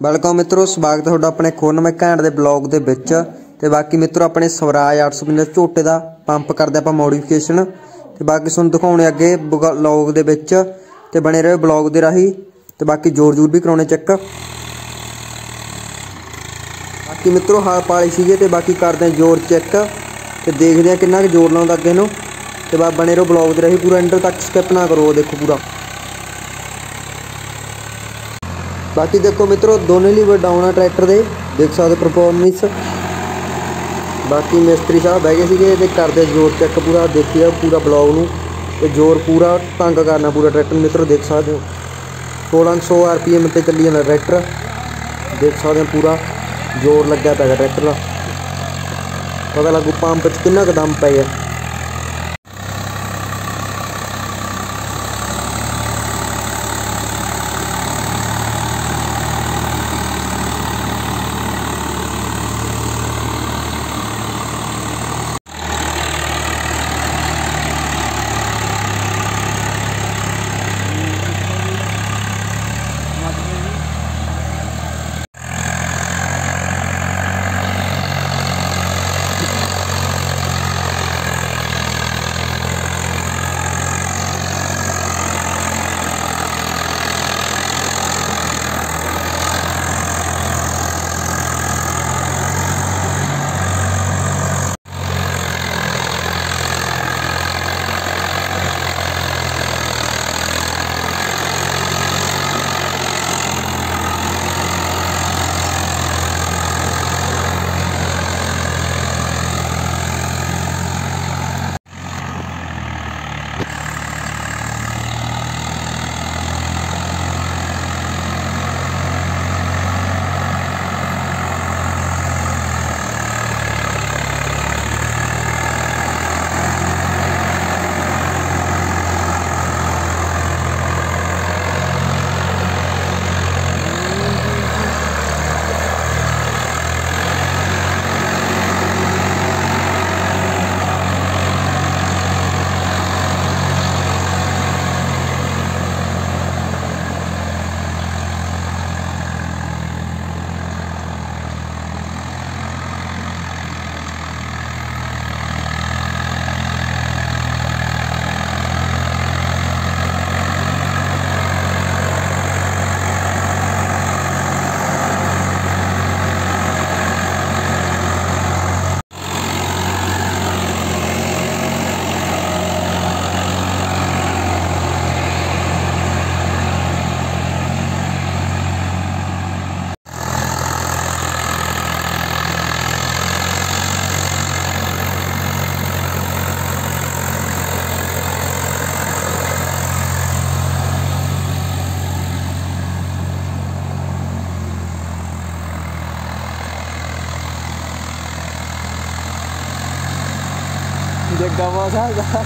Welcome ਮਿੱਤਰੋ, ਸਵਾਗਤ ਤੁਹਾਡਾ ਆਪਣੇ ਖੋਰ ਨਵੇਂ ਘੈਂਟ ਦੇ ਬਲੌਗ ਦੇ ਵਿੱਚ। ਤੇ ਬਾਕੀ ਮਿੱਤਰੋ, ਆਪਣੇ ਸਵਰਾਜ 850 ਝੋਟੇ ਦਾ ਪੰਪ ਕਰਦੇ ਆਪਾਂ ਮੋਡੀਫਿਕੇਸ਼ਨ ਤੇ ਬਾਕੀ ਤੁਹਾਨੂੰ ਦਿਖਾਉਣੇ ਅੱਗੇ ਬਲੌਗ ਦੇ ਵਿੱਚ ਤੇ ਬਣੇ ਰਹੋ ਬਲੌਗ ਦੇ ਰਾਹੀਂ। ਤੇ ਬਾਕੀ ਜੋਰ ਜੂਰ ਵੀ ਕਰਾਉਣੇ ਚੈੱਕ। ਬਾਕੀ ਮਿੱਤਰੋ ਹਾਲ ਪਾਲੀ ਸੀਗੇ ਤੇ ਬਾਕੀ ਕਰਦੇ ਆ ਜੋਰ ਚੈੱਕ। ਤੇ ਦੇਖਦੇ ਆ ਕਿੰਨਾ ਕੁ ਜੋਰ ਲਾਉਂਦਾ ਅੱਗੇ ਨੂੰ। ਤੇ ਬਾ ਬਣੇ ਰਹੋ ਬਲੌਗ ਦੇ ਰਾਹੀਂ, ਪੂਰਾ ਐਂਡ ਤੱਕ ਸਕਿਪ ਨਾ ਕਰੋ, ਦੇਖੋ ਪੂਰਾ। ਬਾਕੀ ਦੇਖੋ ਮਿੱਤਰੋ, ਦੋਨੇ ਲਈ ਡਾਊਨ ਆ ਟਰੈਕਟਰ ਦੇ। ਦੇਖ ਸਕਦੇ ਪਰਫਾਰਮੈਂਸ ਬਾਕੀ ਮਿਸਤਰੀ ਸਾਹਿਬ ਬਹਿ ਗਏ ਸੀਗੇ ਤੇ ਕਰਦੇ ਜ਼ੋਰ ਚੈੱਕ ਪੂਰਾ ਦੇਖਿਆ, ਪੂਰਾ ਬਲੌਗ ਨੂੰ। ਤੇ ਜ਼ੋਰ ਪੂਰਾ ਤੰਗ ਕਰਨਾ ਪੂਰਾ ਟਰੈਕਟਰ ਮਿੱਤਰੋ, ਦੇਖ ਸਕਦੇ ਹੋ। 1600 ਆਰਪੀਐਮ ਤੇ ਚੱਲੀ ਜਾਂਦਾ ਟਰੈਕਟਰ। ਦੇਖ ਸਕਦੇ ਹੋ ਪੂਰਾ ਜ਼ੋਰ ਲੱਗਿਆ ਪਿਆ ਟਰੈਕਟਰ ਦਾ। ਪਤਾ ਲੱਗੂ ਪੰਪ 'ਚ ਕਿੰਨਾ ਕੁ ਦਮ ਪੈ ਗਿਆ ਜੱਗਾ ਮਾ ਸਾਹਿਬ ਦਾ